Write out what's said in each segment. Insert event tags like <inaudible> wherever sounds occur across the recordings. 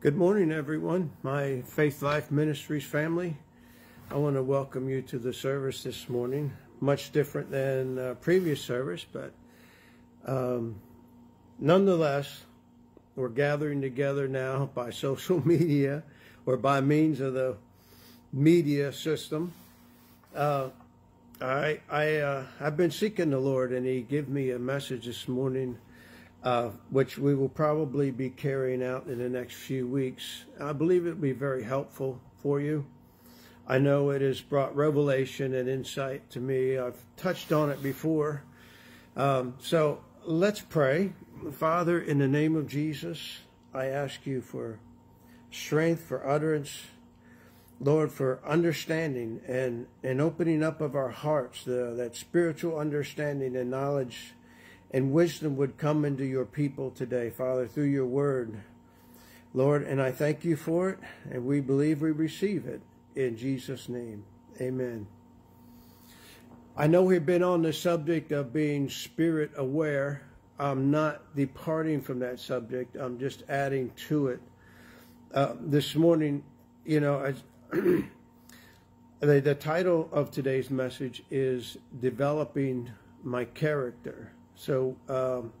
Good morning, everyone. My Faith Life Ministries family. I want to welcome you to the service this morning. Much different than uh, previous service, but um, nonetheless, we're gathering together now by <laughs> social media or by means of the media system. Uh, I I uh, I've been seeking the Lord, and He gave me a message this morning uh, which we will probably be carrying out in the next few weeks. I believe it will be very helpful for you. I know it has brought revelation and insight to me. I've touched on it before. Um, so let's pray. Father, in the name of Jesus, I ask you for strength, for utterance, Lord, for understanding and, and opening up of our hearts, the, that spiritual understanding and knowledge and wisdom would come into your people today, Father, through your word. Lord, and I thank you for it, and we believe we receive it in Jesus' name. Amen. I know we've been on the subject of being spirit aware. I'm not departing from that subject, I'm just adding to it. Uh, this morning, you know, <clears throat> the, the title of today's message is Developing My Character. So um,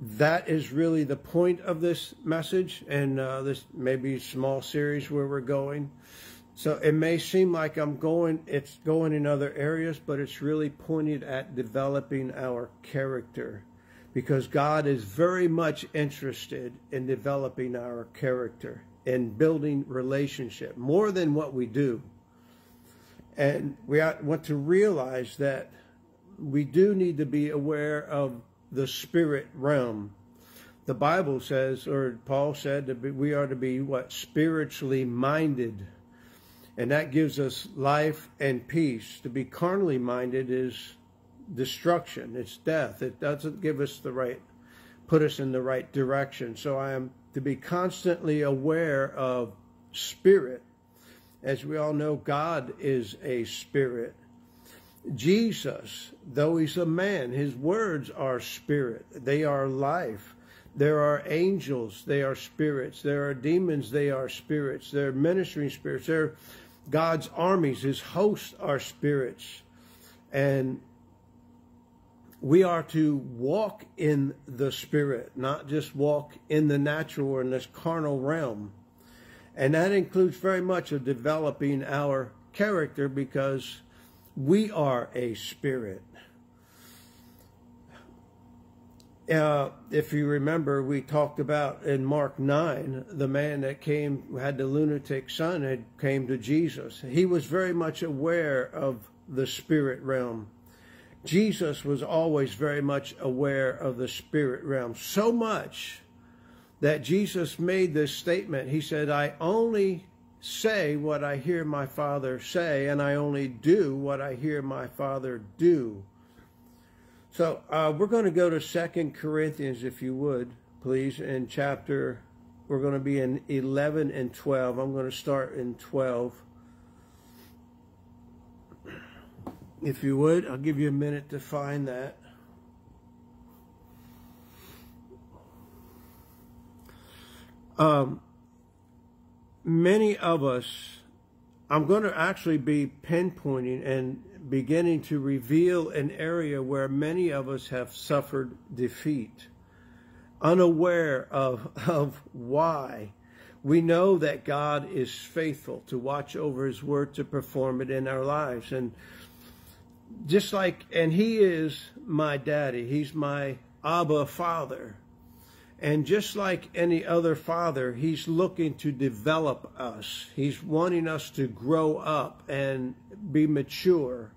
that is really the point of this message and uh, this maybe small series where we're going. So it may seem like I'm going, it's going in other areas, but it's really pointed at developing our character because God is very much interested in developing our character and building relationship more than what we do. And we want to realize that we do need to be aware of the spirit realm. The Bible says, or Paul said, that we are to be what? Spiritually minded. And that gives us life and peace. To be carnally minded is destruction, it's death. It doesn't give us the right, put us in the right direction. So I am to be constantly aware of spirit. As we all know, God is a spirit. Jesus, though he's a man, his words are spirit. They are life. There are angels, they are spirits. There are demons, they are spirits. There are ministering spirits. There are God's armies, his hosts are spirits. And we are to walk in the spirit, not just walk in the natural or in this carnal realm. And that includes very much of developing our character because we are a spirit. Uh, if you remember, we talked about in Mark 9, the man that came, had the lunatic son, had came to Jesus. He was very much aware of the spirit realm. Jesus was always very much aware of the spirit realm, so much that Jesus made this statement. He said, I only say what I hear my Father say, and I only do what I hear my Father do. So uh, we're going to go to Second Corinthians, if you would, please, in chapter, we're going to be in 11 and 12. I'm going to start in 12. If you would, I'll give you a minute to find that. Um, many of us, I'm going to actually be pinpointing and beginning to reveal an area where many of us have suffered defeat, unaware of, of why. We know that God is faithful to watch over his word to perform it in our lives. And just like, and he is my daddy, he's my Abba father. And just like any other father, he's looking to develop us. He's wanting us to grow up and be mature.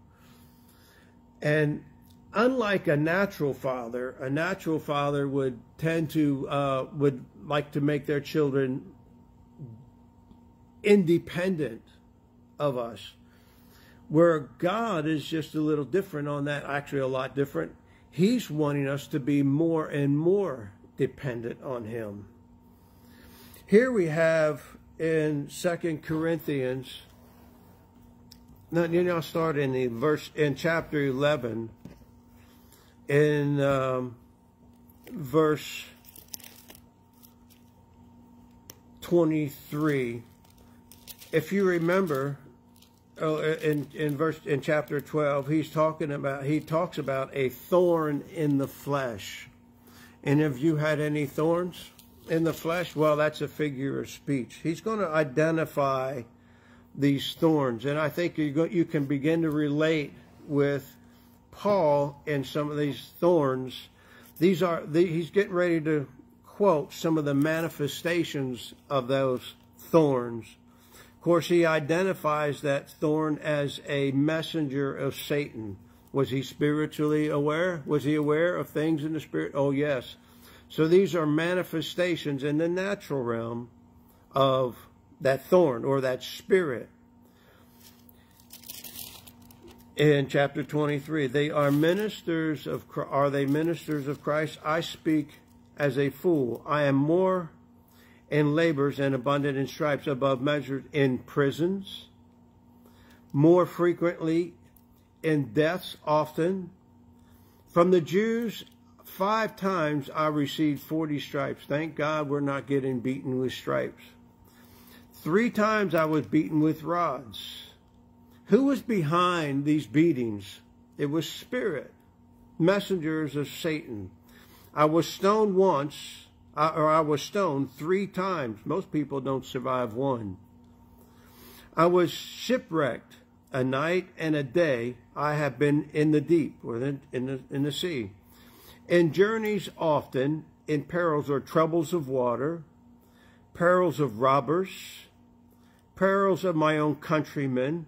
And unlike a natural father, a natural father would tend to, uh, would like to make their children independent of us. Where God is just a little different on that, actually a lot different. He's wanting us to be more and more dependent on him. Here we have in Second Corinthians, now you know, start in the verse in chapter 11, in um, verse 23, if you remember, uh, in in verse in chapter 12, he's talking about he talks about a thorn in the flesh. And have you had any thorns in the flesh? Well, that's a figure of speech. He's going to identify these thorns, and I think you go, you can begin to relate with Paul and some of these thorns. These are the, he's getting ready to quote some of the manifestations of those thorns. Of course, he identifies that thorn as a messenger of Satan. Was he spiritually aware? Was he aware of things in the spirit? Oh, yes. So these are manifestations in the natural realm of that thorn or that spirit. In chapter 23, they are ministers of are they ministers of Christ? I speak as a fool. I am more in labors and abundant in stripes above measure in prisons, more frequently in deaths often. From the Jews, five times I received 40 stripes. Thank God we're not getting beaten with stripes. Three times I was beaten with rods. Who was behind these beatings? It was spirit, messengers of Satan. I was stoned once, or I was stoned three times. Most people don't survive one. I was shipwrecked a night and a day. I have been in the deep, or in the, in the sea. In journeys often, in perils or troubles of water, perils of robbers, perils of my own countrymen,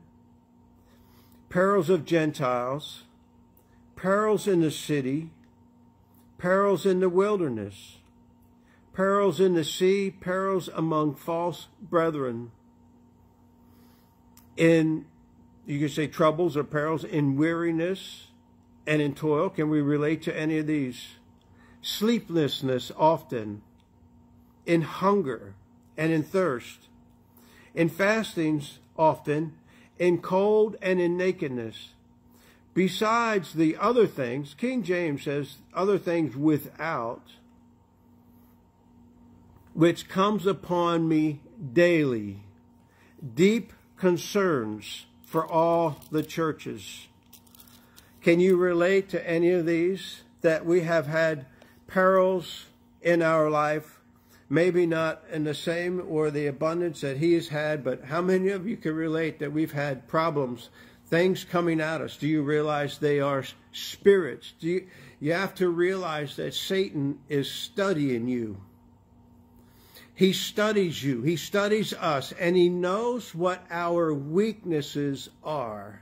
perils of Gentiles, perils in the city, perils in the wilderness, perils in the sea, perils among false brethren, in, you could say troubles or perils, in weariness and in toil. Can we relate to any of these? Sleeplessness often, in hunger and in thirst, in fastings often, in cold and in nakedness Besides the other things, King James says other things without, which comes upon me daily, deep concerns for all the churches. Can you relate to any of these that we have had perils in our life? Maybe not in the same or the abundance that he has had, but how many of you can relate that we've had problems things coming at us. Do you realize they are spirits? Do you, you have to realize that Satan is studying you. He studies you. He studies us and he knows what our weaknesses are.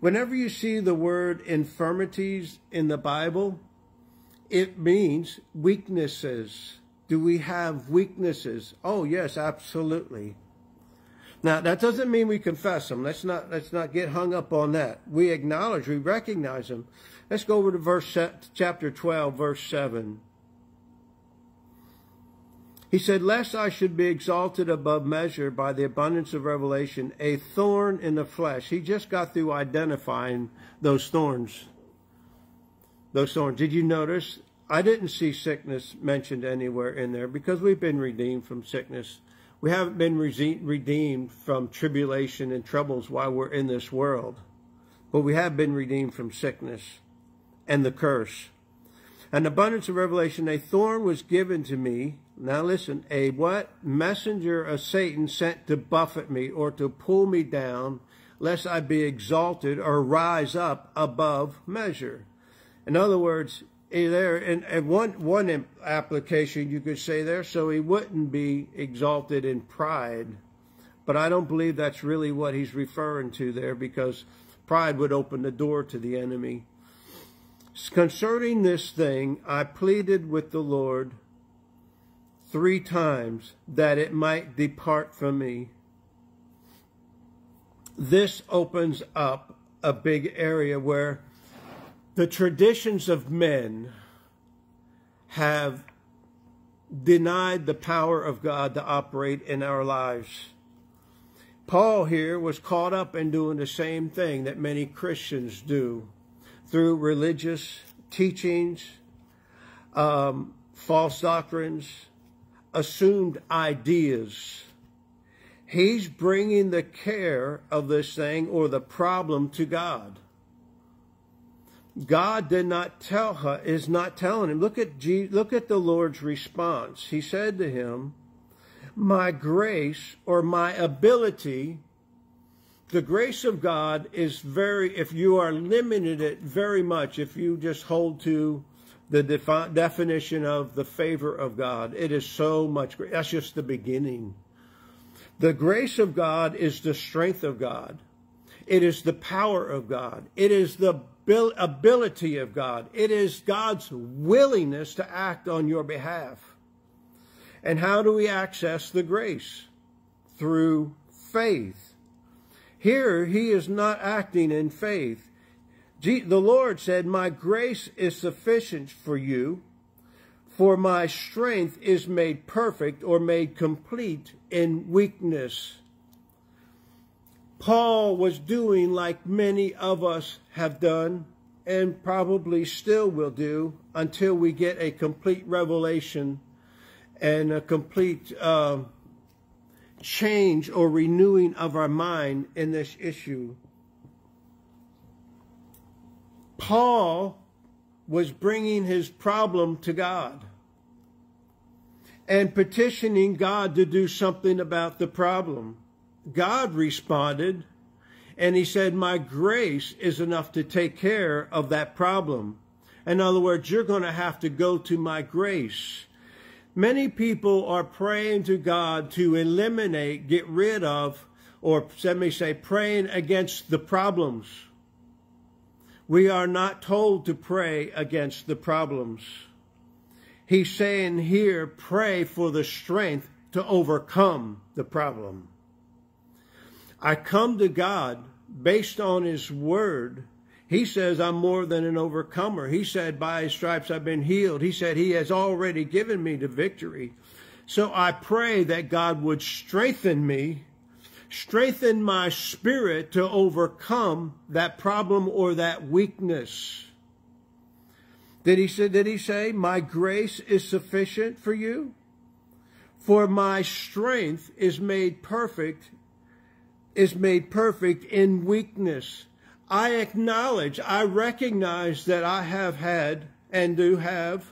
Whenever you see the word infirmities in the Bible, it means weaknesses. Do we have weaknesses? Oh, yes, absolutely. Now, that doesn't mean we confess them. Let's not, let's not get hung up on that. We acknowledge, we recognize them. Let's go over to verse chapter 12, verse 7. He said, Lest I should be exalted above measure by the abundance of revelation, a thorn in the flesh. He just got through identifying those thorns. Those thorns. Did you notice? I didn't see sickness mentioned anywhere in there because we've been redeemed from sickness. We haven't been redeemed from tribulation and troubles while we're in this world, but we have been redeemed from sickness and the curse. An abundance of revelation, a thorn was given to me. Now listen, a what? Messenger of Satan sent to buffet me or to pull me down, lest I be exalted or rise up above measure. In other words, eh, there and, and one one application you could say there so he wouldn't be exalted in pride but i don't believe that's really what he's referring to there because pride would open the door to the enemy concerning this thing i pleaded with the lord three times that it might depart from me this opens up a big area where the traditions of men have denied the power of God to operate in our lives. Paul here was caught up in doing the same thing that many Christians do through religious teachings, um, false doctrines, assumed ideas. He's bringing the care of this thing or the problem to God. God did not tell her, is not telling him. Look at, Jesus, look at the Lord's response. He said to him, my grace or my ability, the grace of God is very, if you are limited it very much, if you just hold to the defi- definition of the favor of God, it is so much, that's just the beginning. The grace of God is the strength of God. It is the power of God. It is the ability of God. It is God's willingness to act on your behalf. And how do we access the grace? Through faith. Here, he is not acting in faith. The Lord said, My grace is sufficient for you, for my strength is made perfect or made complete in weakness. Paul was doing like many of us have done and probably still will do until we get a complete revelation and a complete uh, change or renewing of our mind in this issue. Paul was bringing his problem to God and petitioning God to do something about the problem. God responded and he said, My grace is enough to take care of that problem. In other words, you're going to have to go to my grace. Many people are praying to God to eliminate, get rid of, or let me say, praying against the problems. We are not told to pray against the problems. He's saying here, pray for the strength to overcome the problem. I come to God based on His Word. He says, I'm more than an overcomer. He said, by His stripes I've been healed. He said, He has already given me the victory. So I pray that God would strengthen me, strengthen my spirit to overcome that problem or that weakness. Did he say, did he say, my grace is sufficient for you? For my strength is made perfect is made perfect in weakness. I acknowledge, I recognize that I have had and do have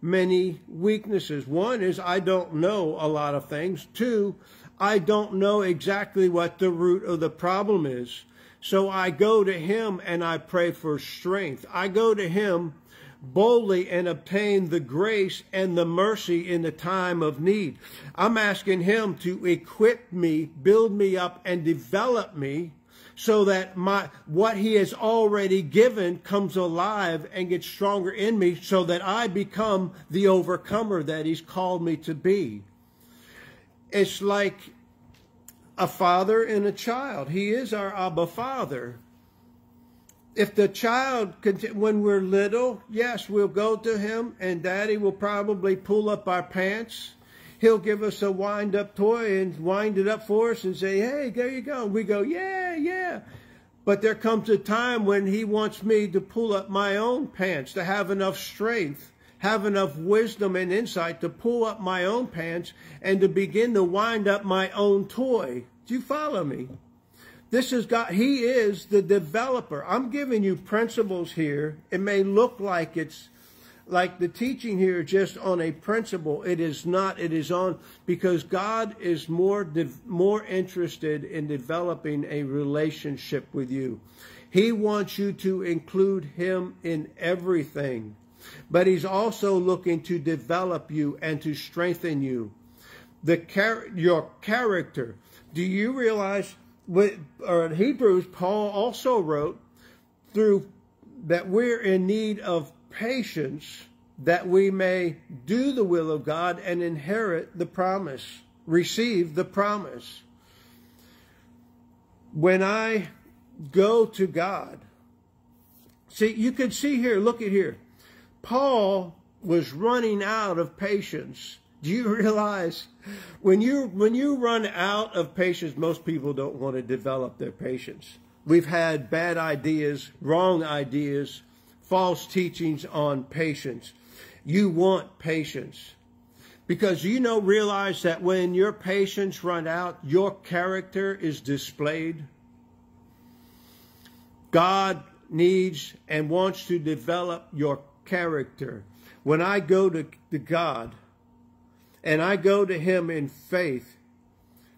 many weaknesses. One is I don't know a lot of things. Two, I don't know exactly what the root of the problem is. So I go to him and I pray for strength. I go to him boldly and obtain the grace and the mercy in the time of need. I'm asking him to equip me, build me up and develop me so that my what he has already given comes alive and gets stronger in me so that I become the overcomer that he's called me to be. It's like a father and a child. He is our Abba Father if the child, when we're little, yes, we'll go to him and daddy will probably pull up our pants. He'll give us a wind up toy and wind it up for us and say, hey, there you go. We go, yeah, yeah. But there comes a time when he wants me to pull up my own pants, to have enough strength, have enough wisdom and insight to pull up my own pants and to begin to wind up my own toy. Do you follow me? This is God. He is the developer. I'm giving you principles here. It may look like it's like the teaching here just on a principle. It is not. It is on because God is more more interested in developing a relationship with you. He wants you to include him in everything. But he's also looking to develop you and to strengthen you. The char- your character. Do you realize or in Hebrews, Paul also wrote through that we're in need of patience that we may do the will of God and inherit the promise, receive the promise. When I go to God, see, you can see here, look at here. Paul was running out of patience do you <laughs> realize when you when you run out of patience, most people don't want to develop their patience. We've had bad ideas, wrong ideas, false teachings on patience. You want patience. Because you know, realize that when your patience run out, your character is displayed. God needs and wants to develop your character. When I go to, to God and I go to Him in faith,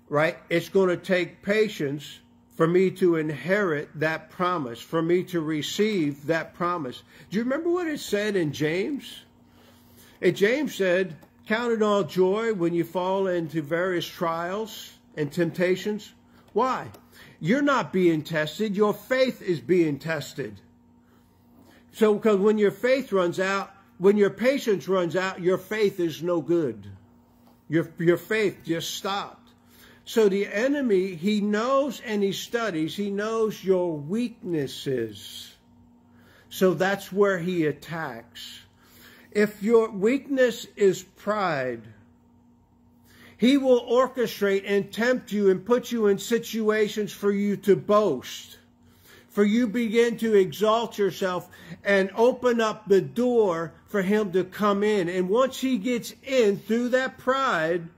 right, it's going to take patience for me to inherit that promise, for me to receive that promise. Do you remember what it said in James? And James said, Count it all joy when you fall into various trials and temptations. Why? You're not being tested. Your faith is being tested. So, because when your faith runs out, when your patience runs out, your faith is no good. Your, your faith just stopped. So the enemy, he knows and he studies, he knows your weaknesses. So that's where he attacks. If your weakness is pride, he will orchestrate and tempt you and put you in situations for you to boast. For you begin to exalt yourself and open up the door for him to come in. And once he gets in through that pride,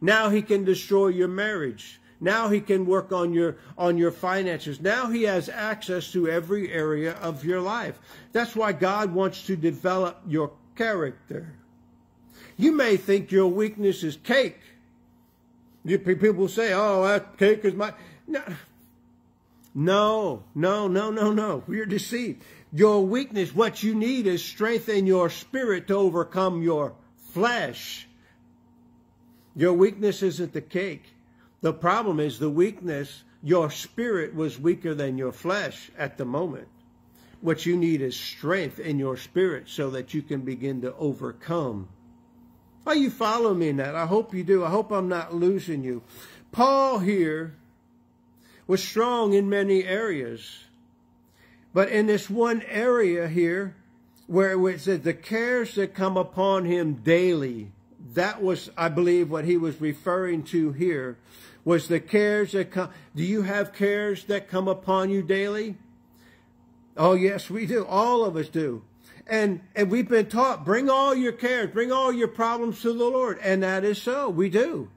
now he can destroy your marriage. Now he can work on your on your finances. Now he has access to every area of your life. That's why God wants to develop your character. You may think your weakness is cake. You, people say, oh, that cake is my... No, no, no, no, no, no. You're deceived. Your weakness, what you need is strength in your spirit to overcome your flesh. Your weakness isn't the cake. The problem is the weakness, your spirit was weaker than your flesh at the moment. What you need is strength in your spirit so that you can begin to overcome are you following me in that? I hope you do. I hope I'm not losing you. Paul here was strong in many areas. But in this one area here, where it said the cares that come upon him daily, that was, I believe, what he was referring to here, was the cares that come. Do you have cares that come upon you daily? Oh, yes, we do. All of us do. And, and we've been taught, bring all your cares, bring all your problems to the Lord. And that is so. We do.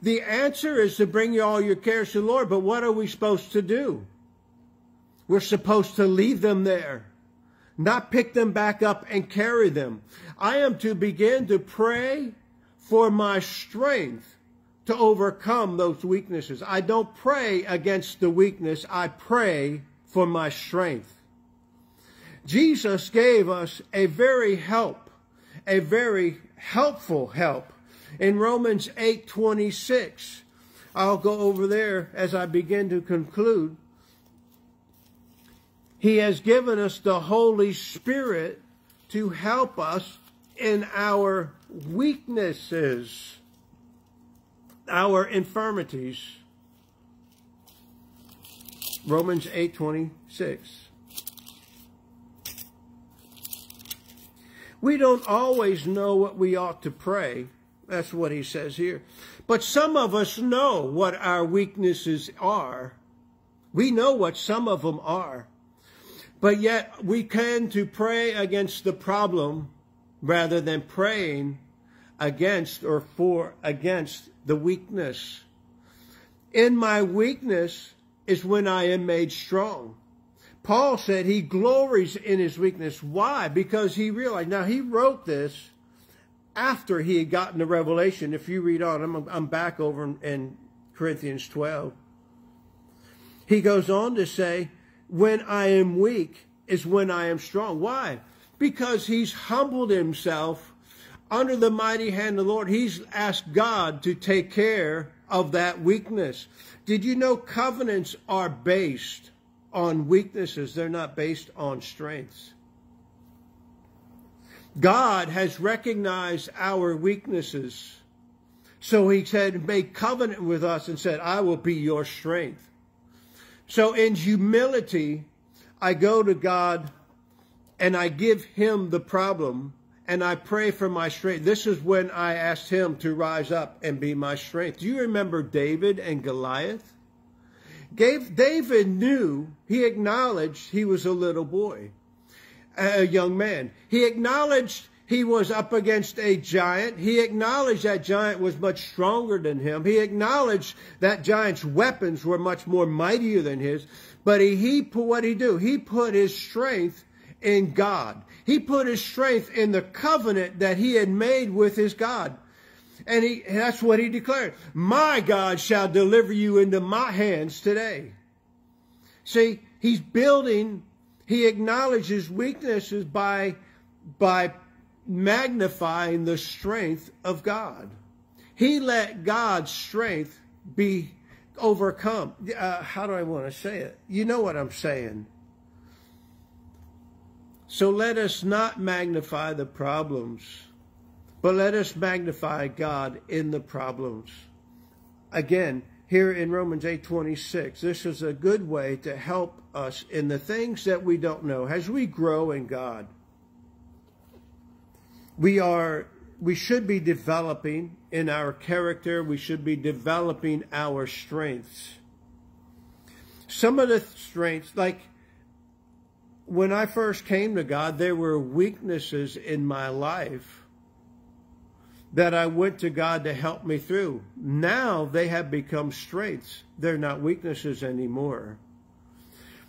The answer is to bring you all your cares to the Lord. But what are we supposed to do? We're supposed to leave them there, not pick them back up and carry them. I am to begin to pray for my strength to overcome those weaknesses. I don't pray against the weakness. I pray for my strength. Jesus gave us a very help, a very helpful help. In Romans 8:26, I'll go over there as I begin to conclude. He has given us the Holy Spirit to help us in our weaknesses, our infirmities. Romans 8:26. We don't always know what we ought to pray. That's what he says here. But some of us know what our weaknesses are. We know what some of them are. But yet we tend to pray against the problem rather than praying against or for against the weakness. In my weakness is when I am made strong. Paul said he glories in his weakness. Why? Because he realized. Now, he wrote this after he had gotten the revelation. If you read on, I'm, I'm back over in, in Corinthians 12. He goes on to say, when I am weak is when I am strong. Why? Because he's humbled himself under the mighty hand of the Lord. He's asked God to take care of that weakness. Did you know covenants are based on weaknesses, they're not based on strengths. God has recognized our weaknesses. So he said, make covenant with us and said, I will be your strength. So in humility, I go to God and I give him the problem and I pray for my strength. This is when I asked him to rise up and be my strength. Do you remember David and Goliath? David knew, he acknowledged he was a little boy, a young man. He acknowledged he was up against a giant. He acknowledged that giant was much stronger than him. He acknowledged that giant's weapons were much more mightier than his. But he, he put what he do? He put his strength in God. He put his strength in the covenant that he had made with his God. And he, that's what he declared. My God shall deliver you into my hands today. See, he's building, he acknowledges weaknesses by, by magnifying the strength of God. He let God's strength be overcome. Uh, how do I want to say it? You know what I'm saying. So let us not magnify the problems, but let us magnify God in the problems. Again, here in Romans 8:26, this is a good way to help us in the things that we don't know. As we grow in God we are we should be developing in our character. We should be developing our strengths. Some of the strengths like when i first came to god there were weaknesses in my life that i went to god to help me through now they have become strengths they're not weaknesses anymore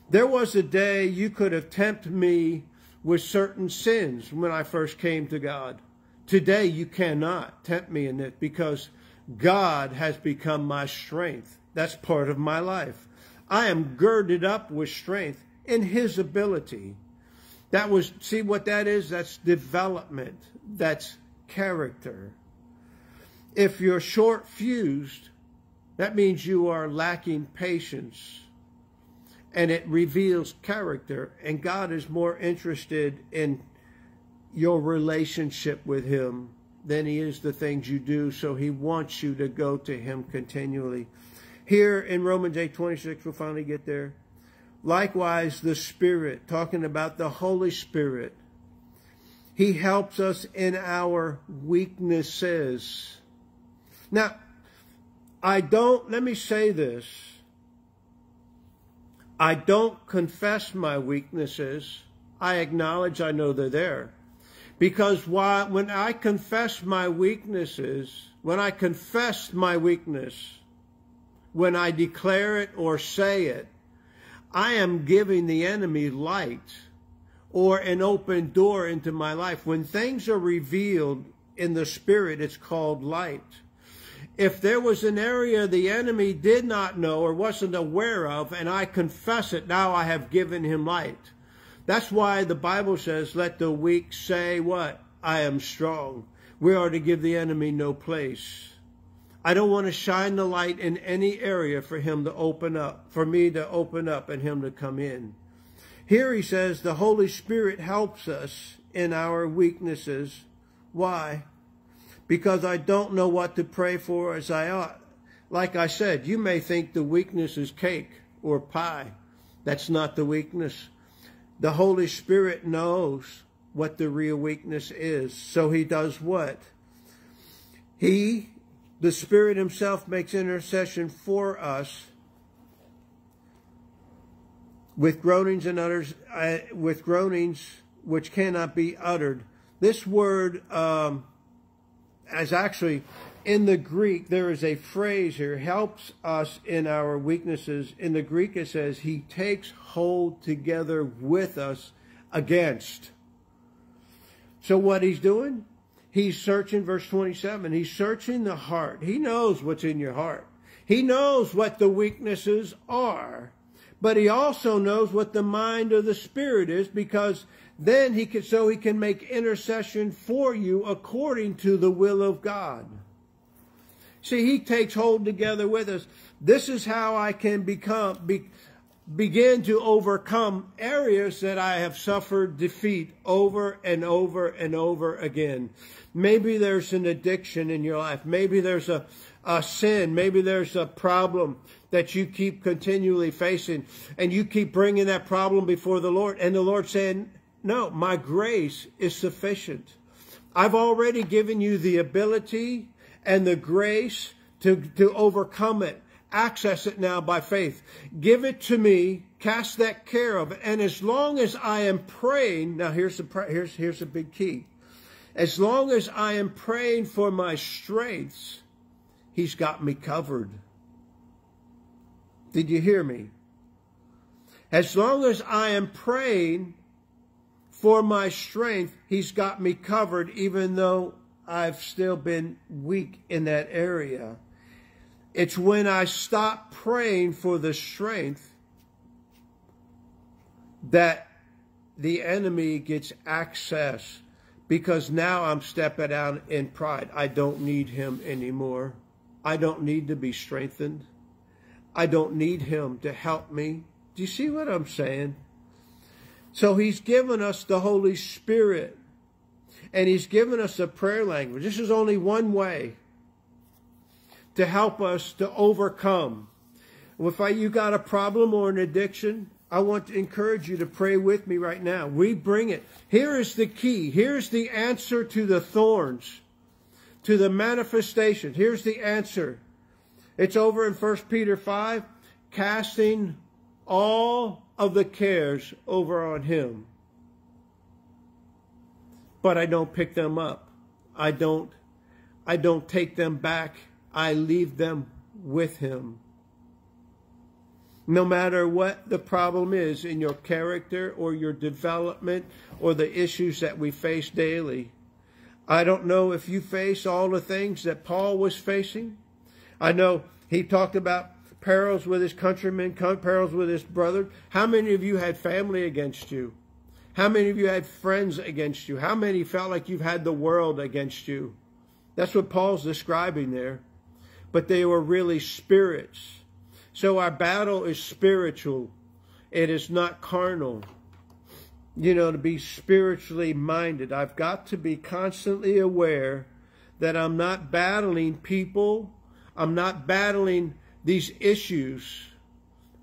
there was a day you could have tempted me with certain sins when I first came to God. Today you cannot tempt me in it because God has become my strength. That's part of my life. I am girded up with strength in his ability. That was, see what that is? That's development. That's character. If you're short fused, that means you are lacking patience and it reveals character. And God is more interested in your relationship with Him than He is the things you do. So He wants you to go to Him continually. Here in Romans 8 26, we'll finally get there. Likewise, the Spirit, talking about the Holy Spirit, He helps us in our weaknesses. Now, I don't, let me say this I don't confess my weaknesses. I acknowledge I know they're there. Because why, when I confess my weaknesses, when I confess my weakness, when I declare it or say it, I am giving the enemy light or an open door into my life. When things are revealed in the spirit, it's called light if there was an area the enemy did not know or wasn't aware of, and I confess it, now I have given him light. That's why the Bible says, let the weak say what? I am strong. We are to give the enemy no place. I don't want to shine the light in any area for him to open up, for me to open up and him to come in. Here he says the Holy Spirit helps us in our weaknesses. Why? because I don't know what to pray for as I ought. Like I said, you may think the weakness is cake or pie. That's not the weakness. The Holy Spirit knows what the real weakness is. So he does what? He, the Spirit himself, makes intercession for us with groanings and utters, uh, with groanings which cannot be uttered. This word, um, as actually in the Greek, there is a phrase here, helps us in our weaknesses. In the Greek, it says, He takes hold together with us against. So, what He's doing? He's searching, verse 27, He's searching the heart. He knows what's in your heart. He knows what the weaknesses are. But He also knows what the mind of the Spirit is because then he can, so he can make intercession for you according to the will of God. See, he takes hold together with us. This is how I can become, be, begin to overcome areas that I have suffered defeat over and over and over again. Maybe there's an addiction in your life. Maybe there's a, a sin. Maybe there's a problem that you keep continually facing and you keep bringing that problem before the Lord and the Lord saying, no, my grace is sufficient. I've already given you the ability and the grace to, to overcome it. Access it now by faith. Give it to me. Cast that care of it. And as long as I am praying, now here's the, here's, here's a big key. As long as I am praying for my strengths, He's got me covered. Did you hear me? As long as I am praying for my strength, He's got me covered, even though I've still been weak in that area. It's when I stop praying for the strength that the enemy gets access because now I'm stepping out in pride. I don't need him anymore. I don't need to be strengthened. I don't need him to help me. Do you see what I'm saying? So he's given us the Holy Spirit and he's given us a prayer language. This is only one way to help us to overcome. If I, you got a problem or an addiction, I want to encourage you to pray with me right now. We bring it. Here is the key. Here's the answer to the thorns, to the manifestation. Here's the answer. It's over in 1 Peter 5, casting all of the cares over on him. But I don't pick them up. I don't I don't take them back. I leave them with him. No matter what the problem is in your character or your development or the issues that we face daily. I don't know if you face all the things that Paul was facing. I know he talked about perils with his countrymen, perils with his brother. How many of you had family against you? How many of you had friends against you? How many felt like you've had the world against you? That's what Paul's describing there. But they were really spirits so our battle is spiritual. It is not carnal. You know, to be spiritually minded. I've got to be constantly aware that I'm not battling people. I'm not battling these issues.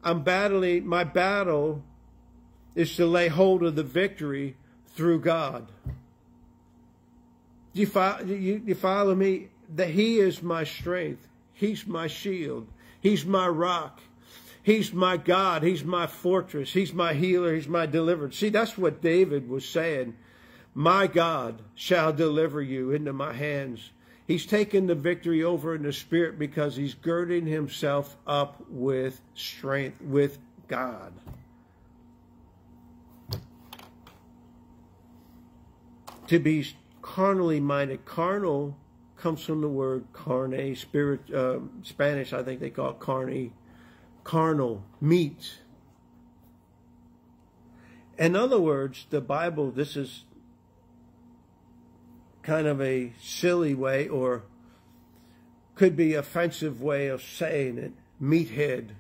I'm battling, my battle is to lay hold of the victory through God. You, you, you follow me? That He is my strength. He's my shield. He's my rock. He's my God. He's my fortress. He's my healer. He's my deliverer. See, that's what David was saying. My God shall deliver you into my hands. He's taken the victory over in the spirit because he's girding himself up with strength, with God. To be carnally minded, carnal comes from the word carne, spirit, uh, Spanish, I think they call it carne, carnal, meat. In other words, the Bible, this is kind of a silly way or could be offensive way of saying it, meathead.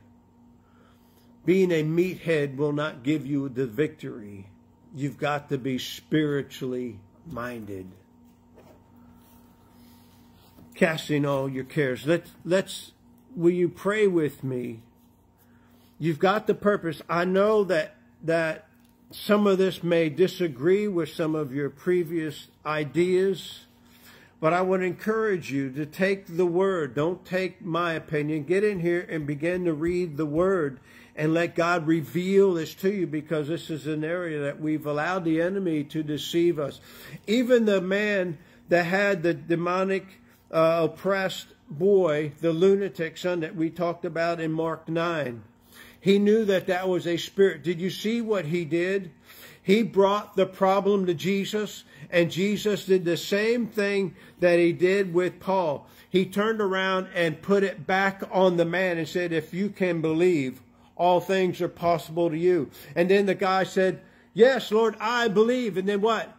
Being a meathead will not give you the victory. You've got to be spiritually minded casting all your cares. Let's, let's, will you pray with me? You've got the purpose. I know that, that some of this may disagree with some of your previous ideas, but I would encourage you to take the word. Don't take my opinion. Get in here and begin to read the word and let God reveal this to you because this is an area that we've allowed the enemy to deceive us. Even the man that had the demonic uh, oppressed boy, the lunatic son that we talked about in Mark 9. He knew that that was a spirit. Did you see what he did? He brought the problem to Jesus, and Jesus did the same thing that he did with Paul. He turned around and put it back on the man and said, If you can believe, all things are possible to you. And then the guy said, Yes, Lord, I believe. And then what?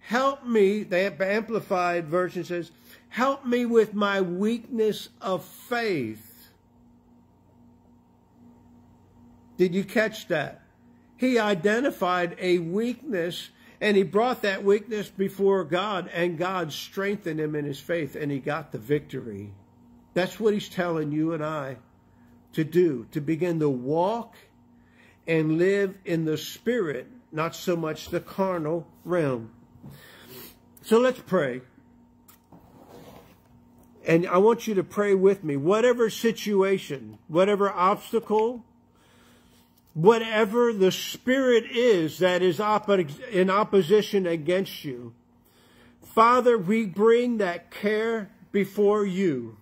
Help me. The Amplified version says, Help me with my weakness of faith. Did you catch that? He identified a weakness and he brought that weakness before God and God strengthened him in his faith and he got the victory. That's what he's telling you and I to do, to begin to walk and live in the spirit, not so much the carnal realm. So let's pray. And I want you to pray with me. Whatever situation, whatever obstacle, whatever the spirit is that is in opposition against you, Father, we bring that care before you.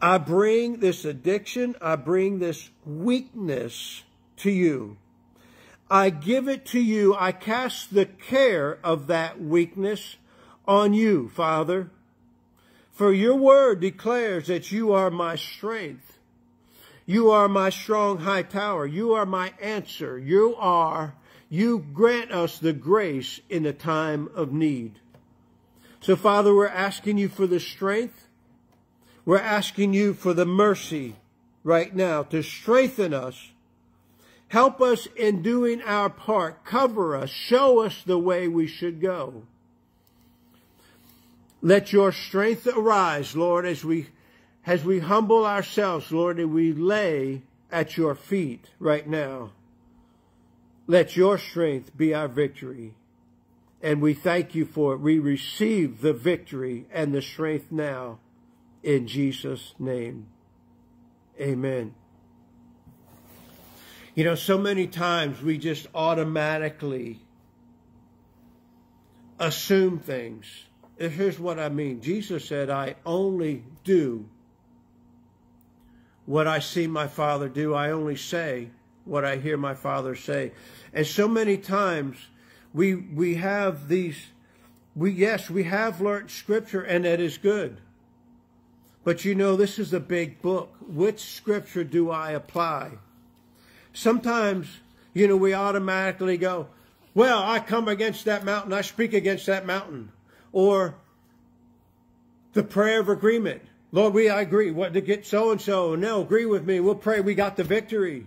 I bring this addiction, I bring this weakness to you. I give it to you. I cast the care of that weakness on you, Father. For your word declares that you are my strength. You are my strong high tower. You are my answer. You are, you grant us the grace in the time of need. So Father, we're asking you for the strength. We're asking you for the mercy right now to strengthen us Help us in doing our part. Cover us. Show us the way we should go. Let your strength arise, Lord, as we, as we humble ourselves, Lord, and we lay at your feet right now. Let your strength be our victory. And we thank you for it. We receive the victory and the strength now in Jesus' name. Amen. You know, so many times we just automatically assume things. Here's what I mean. Jesus said, I only do what I see my Father do. I only say what I hear my Father say. And so many times we, we have these, we, yes, we have learned scripture and that is good. But you know, this is a big book. Which scripture do I apply? sometimes, you know, we automatically go, well, I come against that mountain. I speak against that mountain. Or the prayer of agreement. Lord, we I agree. What to get so and so? No, agree with me. We'll pray. We got the victory.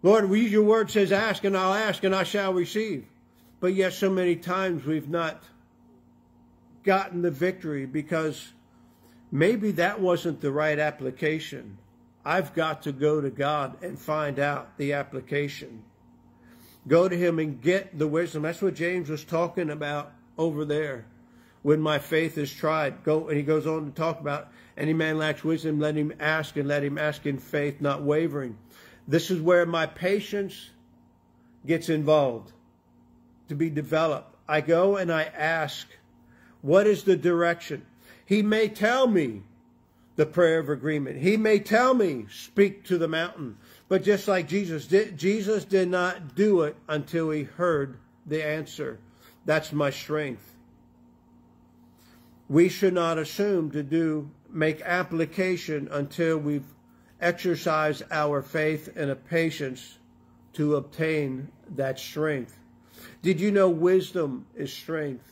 Lord, we, your word says, ask and I'll ask and I shall receive. But yet so many times we've not gotten the victory because maybe that wasn't the right application. I've got to go to God and find out the application. Go to Him and get the wisdom. That's what James was talking about over there. When my faith is tried, go and he goes on to talk about any man lacks wisdom, let him ask and let him ask in faith, not wavering. This is where my patience gets involved to be developed. I go and I ask, what is the direction? He may tell me the prayer of agreement. He may tell me, speak to the mountain. But just like Jesus did, Jesus did not do it until he heard the answer. That's my strength. We should not assume to do, make application until we've exercised our faith and a patience to obtain that strength. Did you know wisdom is strength?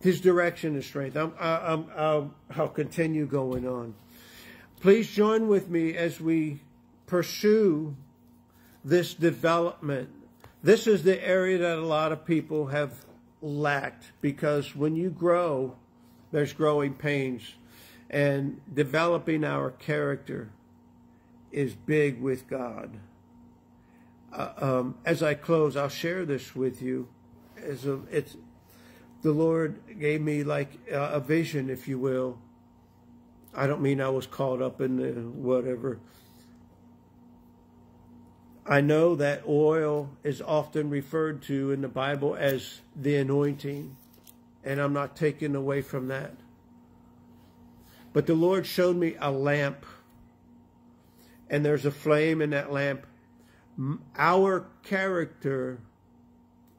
His direction is strength. I'm, I'm, I'll, I'll continue going on. Please join with me as we pursue this development. This is the area that a lot of people have lacked because when you grow, there's growing pains. And developing our character is big with God. Uh, um, as I close, I'll share this with you. As a, it's the Lord gave me like a vision, if you will. I don't mean I was caught up in the whatever. I know that oil is often referred to in the Bible as the anointing, and I'm not taken away from that. But the Lord showed me a lamp, and there's a flame in that lamp. Our character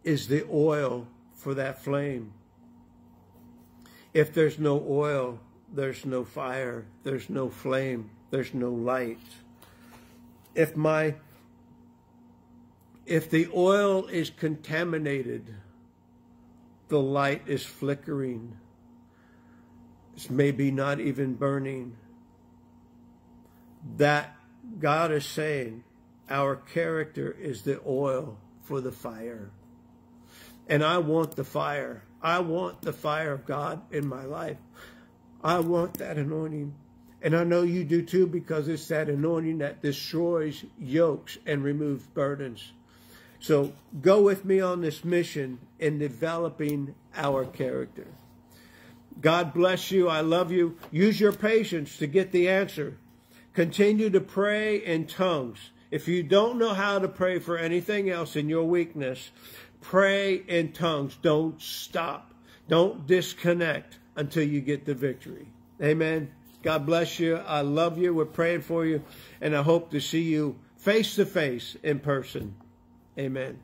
is the oil for that flame. If there's no oil, there's no fire, there's no flame, there's no light. If my if the oil is contaminated, the light is flickering. It's maybe not even burning. That God is saying our character is the oil for the fire. And I want the fire. I want the fire of God in my life. I want that anointing. And I know you do too because it's that anointing that destroys yokes and removes burdens. So go with me on this mission in developing our character. God bless you. I love you. Use your patience to get the answer. Continue to pray in tongues. If you don't know how to pray for anything else in your weakness, Pray in tongues. Don't stop. Don't disconnect until you get the victory. Amen. God bless you. I love you. We're praying for you. And I hope to see you face to face in person. Amen.